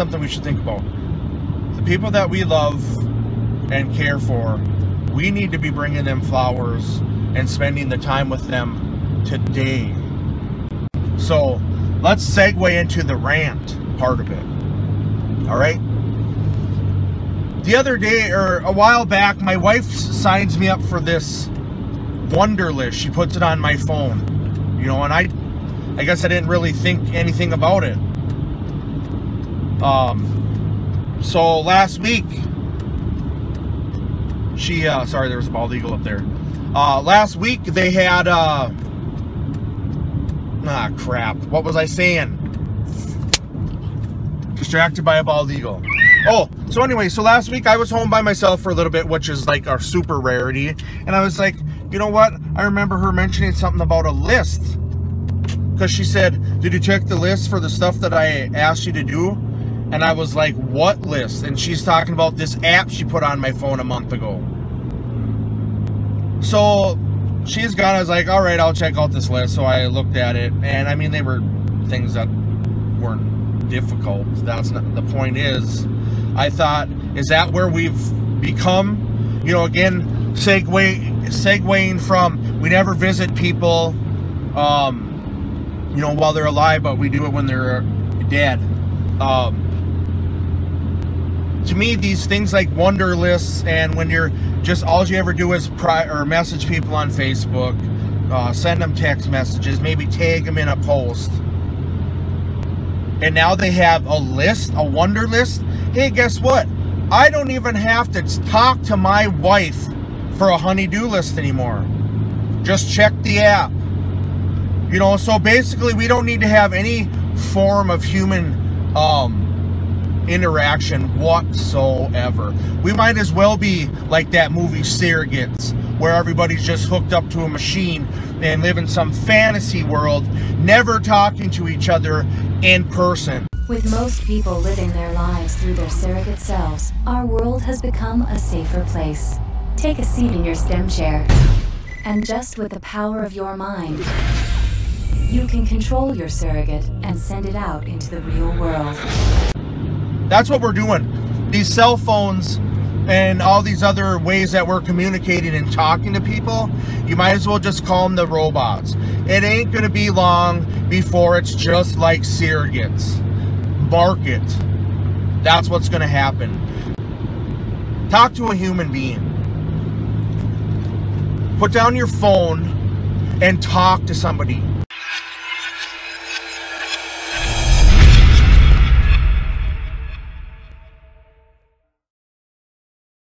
something we should think about. The people that we love and care for, we need to be bringing them flowers and spending the time with them today. So let's segue into the rant part of it. All right. The other day, or a while back, my wife signs me up for this Wunderlist. She puts it on my phone. You know, and I I guess I didn't really think anything about it. Um, so last week, she, uh, sorry, there was a bald eagle up there. Uh, last week they had, uh, ah, crap. What was I saying? Distracted by a bald eagle. Oh, so anyway, so last week I was home by myself for a little bit, which is like our super rarity. And I was like, you know what? I remember her mentioning something about a list because she said, Did you check the list for the stuff that I asked you to do? And I was like, What list? And she's talking about this app she put on my phone a month ago. So she's gone. I was like, All right, I'll check out this list. So I looked at it, and I mean, they were things that weren't difficult. That's not the point, is I thought, Is that where we've become? You know, again, segue, segueing from we never visit people. Um, you know, while they're alive, but we do it when they're dead. Um, to me, these things like Wunderlists, and when you're just all you ever do is pri- or message people on Facebook, uh, send them text messages, maybe tag them in a post. And now they have a list, a wonder list. Hey, guess what? I don't even have to talk to my wife for a honey-do list anymore. Just check the app. You know, so basically we don't need to have any form of human um, interaction whatsoever. We might as well be like that movie Surrogates, where everybody's just hooked up to a machine and live in some fantasy world, never talking to each other in person. With most people living their lives through their surrogate selves, our world has become a safer place. Take a seat in your STEM chair. And just with the power of your mind, you can control your surrogate and send it out into the real world. That's what we're doing. These cell phones and all these other ways that we're communicating and talking to people, you might as well just call them the robots. It ain't going to be long before it's just like surrogates. Mark it. That's what's going to happen. Talk to a human being. Put down your phone and talk to somebody